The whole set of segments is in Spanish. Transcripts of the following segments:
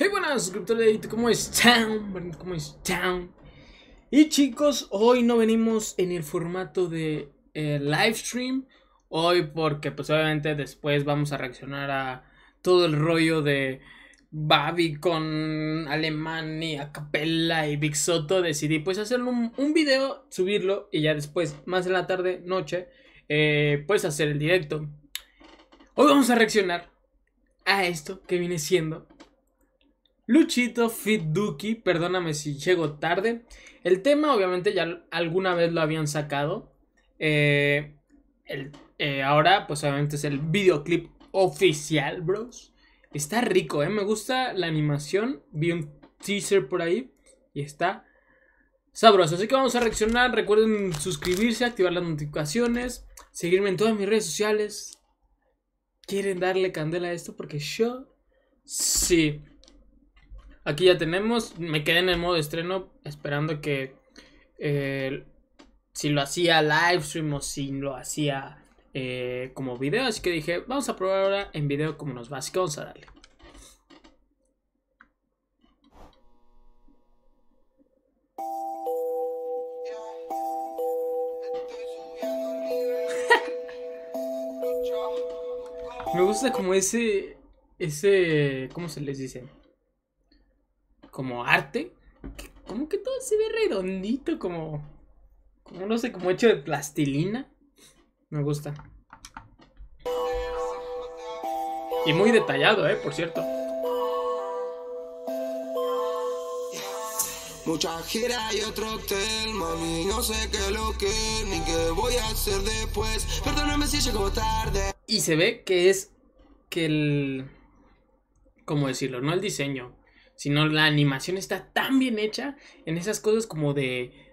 Hey buenas suscriptores, ¿cómo están? ¿Cómo están? Y chicos, hoy no venimos en el formato de eh, live stream Hoy porque pues obviamente después vamos a reaccionar a todo el rollo de Babi con Alemania, Capella y Big Soto Decidí pues hacer un, un, video, subirlo y ya después, más en la tarde, noche, eh, pues hacer el directo Hoy vamos a reaccionar a esto que viene siendo Luchito Fit Duki, perdóname si llego tarde. El tema, obviamente, ya alguna vez lo habían sacado. Eh, eh, ahora, pues obviamente es el videoclip oficial, bros. Está rico, ¿eh? Me gusta la animación. Vi un teaser por ahí y está sabroso. Así que vamos a reaccionar. Recuerden suscribirse, activar las notificaciones, seguirme en todas mis redes sociales. ¿Quieren darle candela a esto? Porque yo sí. Aquí ya tenemos. Me quedé en el modo estreno esperando que eh, si lo hacía live stream o si lo hacía eh, como video. Así que dije, vamos a probar ahora en video cómo nos va. Así que vamos a darle. Me gusta como ese. Ese. ¿Cómo se les dice? Como arte. Como que todo se ve redondito, como. Como no sé, como hecho de plastilina. Me gusta. Y muy detallado, eh, por cierto. Mucha gira y otro hotel, mami, no sé qué lo que ni qué voy a hacer después. Perdóname si llego tarde. Y se ve que es que el cómo decirlo, no el diseño, sino la animación está tan bien hecha en esas cosas como de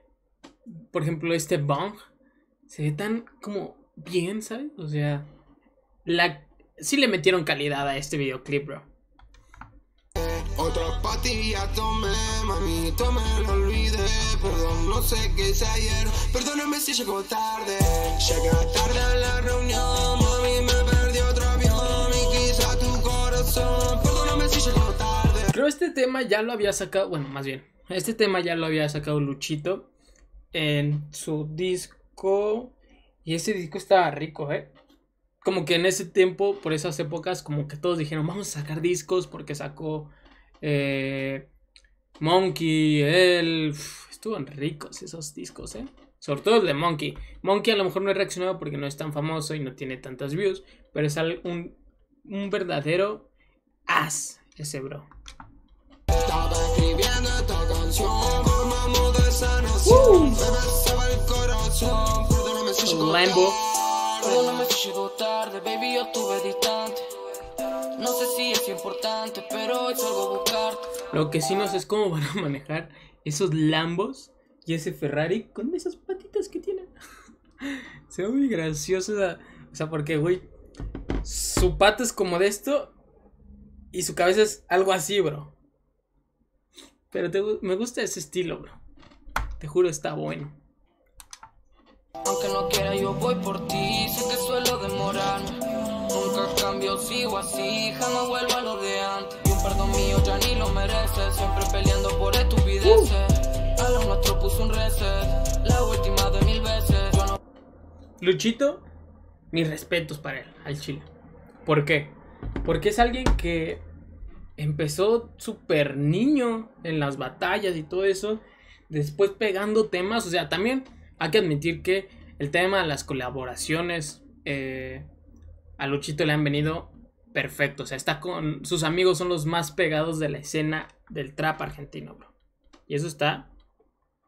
por ejemplo, este bong se ve tan como bien, ¿sabes? O sea, la sí le metieron calidad a este videoclip, bro. Otra patilla tomé, mami, tomé, lo olvidé Perdón, no sé qué es ayer Perdóname si llegó tarde Llegué tarde a la reunión este tema ya lo había sacado Bueno, más bien Este tema ya lo había sacado Luchito En su disco Y ese disco estaba rico, eh Como que en ese tiempo, por esas épocas Como que todos dijeron, vamos a sacar discos Porque sacó eh, Monkey, él. Estuvieron ricos esos discos, ¿eh? Sobre todo el de Monkey. Monkey a lo mejor no he reaccionado porque no es tan famoso y no tiene tantas views. Pero es un, un verdadero as ese bro. Sé si es importante, pero. Lo que sí no sé es cómo van a manejar esos Lambos y ese Ferrari con esas patitas que tienen. Se ve muy gracioso. O sea, porque, güey, su pata es como de esto y su cabeza es algo así, bro. Pero me gusta ese estilo, bro. Te juro, está bueno. Aunque no quiera, yo voy por ti. Sé que suelo demorarme. Nunca cambio, sigo así. Jamás vuelvo a lo de antes. Y un perdón mío ya ni lo merece. Siempre peleando por estupideces. A lo nuestro puso un reset. La última de mil veces. Yo no Luchito, mis respetos para él, al chile. ¿Por qué? Porque es alguien que empezó súper niño en las batallas y todo eso. Después pegando temas. O sea, también hay que admitir que el tema de las colaboraciones eh, a Luchito le han venido perfecto. O sea, está con. Sus amigos son los más pegados de la escena del trap argentino, bro. Y eso está.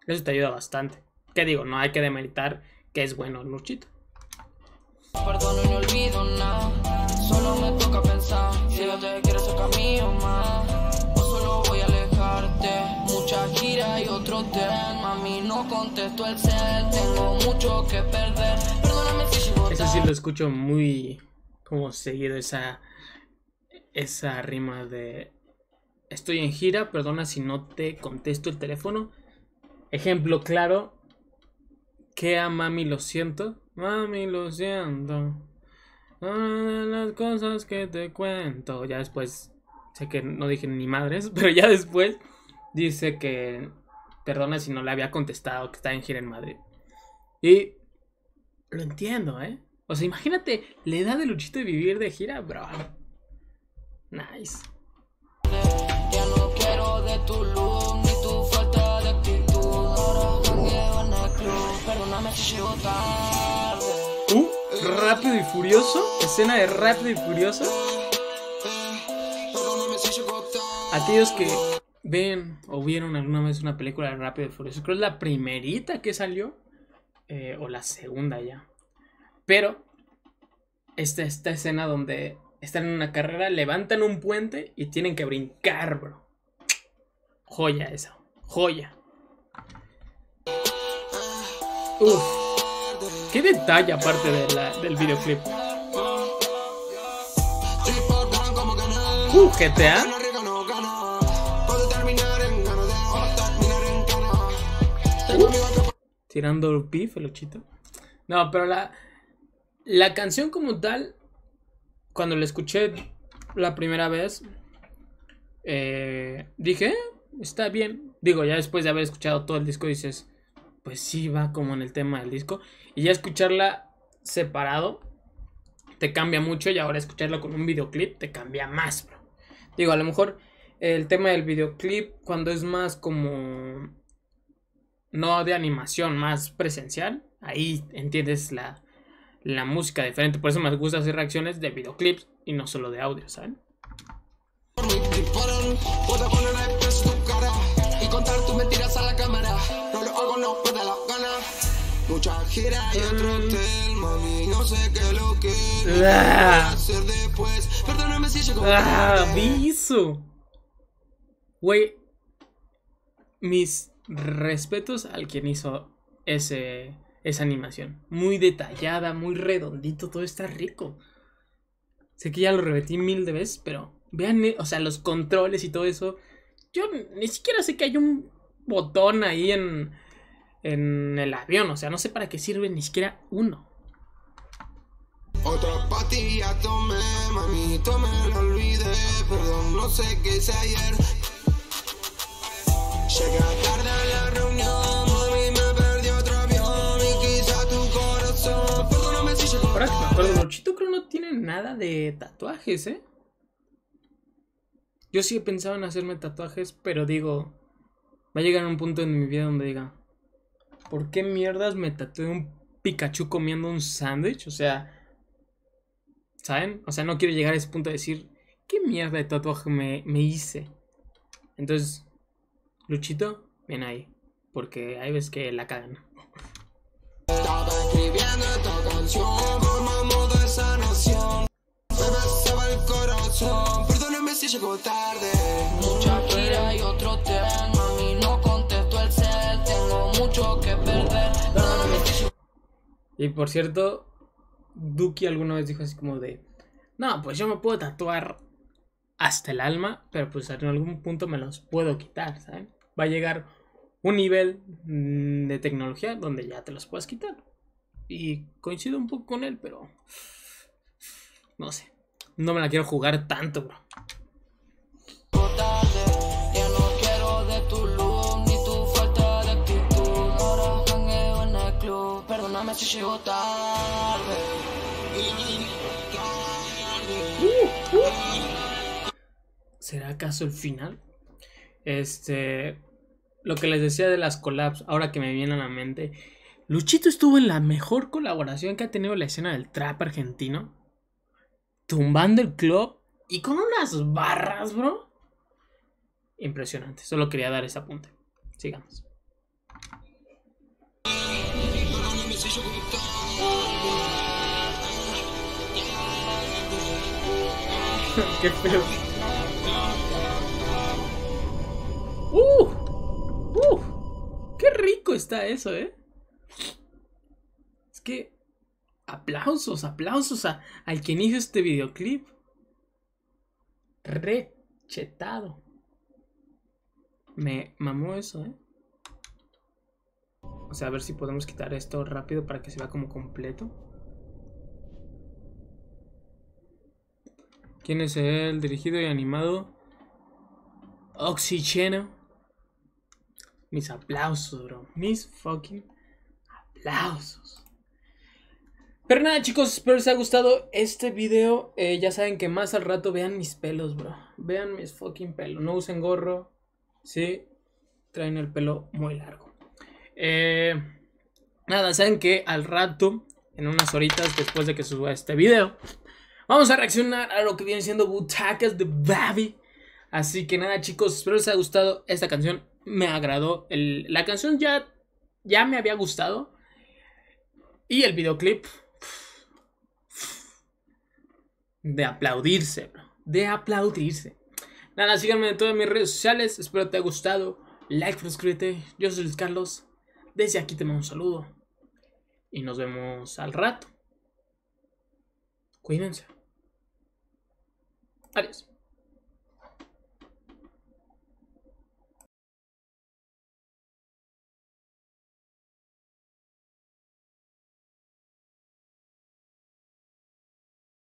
Eso te ayuda bastante. ¿Qué digo? No hay que demeritar que es bueno Luchito. perdono y no olvido nada. Solo me toca pensar. No contesto el cel. Tengo mucho que perder. Perdóname si llego Eso sí lo escucho muy como seguido esa esa rima de estoy en gira, perdona si no te contesto el teléfono. Ejemplo claro, que a mami lo siento, mami lo siento. Ah, las cosas que te cuento, ya después Sé que no dije ni madres, pero ya después dice que perdona si no le había contestado que está en gira en Madrid. Y lo entiendo, ¿eh? O sea, imagínate la edad de Luchito de vivir de gira, bro. Nice. Ya no quiero de tu luz ni tu falta de actitud. Ahora en el club. Perdóname si llego tarde. Uh, rápido y furioso. Escena de rápido y furioso. Aquellos que ven o vieron alguna vez una película de Rápido y Furioso, creo que es la primerita que salió, eh, o la segunda ya. Pero, esta, esta escena donde están en una carrera, levantan un puente y tienen que brincar, bro. Joya esa, joya. Uf, qué detalle aparte de la- del videoclip. Uh, GTA. Tirando pif, el ochito. No, pero la, la canción como tal, cuando la escuché la primera vez, eh, dije, "Eh, está bien. Digo, ya después de haber escuchado todo el disco dices, pues sí, va como en el tema del disco. Y ya escucharla separado te cambia mucho y ahora escucharlo con un videoclip te cambia más, bro. Digo, a lo mejor el tema del videoclip cuando es más como no de animación, más presencial, ahí entiendes la, la música diferente. Por eso me gusta hacer reacciones de videoclips y no solo de audio, ¿saben? Mucha gira y otro hotel, mami. No sé qué es lo que Ah, hacer después. Perdóname si llego ah, tarde. aviso. Güey, mis respetos al quien hizo ese, esa animación. Muy detallada, muy redondito, todo está rico. Sé que ya lo repetí mil de veces, pero vean, eh, o sea, los controles y todo eso. Yo ni siquiera sé que hay un botón ahí en, en el avión, o sea, no sé para qué sirve ni siquiera uno. Otra pastilla tomé, mami, tomé, lo olvidé. Perdón, no sé qué hice ayer. Ahora que me acuerdo, Luchito creo no tiene nada de tatuajes, ¿eh? Yo sí he pensado en hacerme tatuajes, pero digo, va a llegar un punto en mi vida donde diga, ¿por qué mierdas me tatué un Pikachu comiendo un sándwich? O sea, ¿saben? O sea, no quiero llegar a ese punto de decir, ¿qué mierda de tatuaje me, me hice? Entonces, Luchito, ven ahí, porque hay veces que la cagan. Estaba escribiendo esta canción por mamá de sanación. Me besaba el corazón. Perdóname si llego tarde. Mucha gira y otro hotel. Mami, no contesto el cel. Tengo mucho que perder. Perdóname si llego Y por cierto, Duki alguna vez dijo así como de, no, pues yo me puedo tatuar hasta el alma, pero pues en algún punto me los puedo quitar, ¿saben? Va a llegar un nivel mm, de tecnología donde ya te los puedes quitar. Y coincido un poco con él, pero no sé. No me la quiero jugar tanto, bro. Perdóname si llego tarde. ¿Será acaso el final? Este. Lo que les decía de las collabs, ahora que me viene a la mente. Luchito estuvo en la mejor colaboración que ha tenido la escena del trap argentino. Tumbando el club y con unas barras, bro. Impresionante. Solo quería dar ese apunte. Sigamos. Qué feo. Está eso, eh! Es que. Aplausos, aplausos a, al quien hizo este videoclip. Rechetado. Me mamó eso, eh. O sea, a ver si podemos quitar esto rápido para que se vea como completo. ¿Quién es él? Dirigido y animado oxígeno. Mis aplausos, bro. Mis fucking aplausos. Pero nada, chicos, espero les haya gustado este video. Eh, ya saben que más al rato vean mis pelos, bro. Vean mis fucking pelos. No usen gorro. Sí, traen el pelo muy largo. Eh, nada, saben que al rato, en unas horitas después de que suba este video, vamos a reaccionar a lo que viene siendo Butacas de Babi. Así que nada, chicos, espero les haya gustado esta canción. Me agradó. La canción ya, ya me había gustado. Y el videoclip. De aplaudirse, bro. De aplaudirse. Nada, síganme en todas mis redes sociales. Espero te haya gustado. Like, suscríbete. Yo soy Luis Carlos. Desde aquí te mando un saludo. Y nos vemos al rato. Cuídense. Adiós.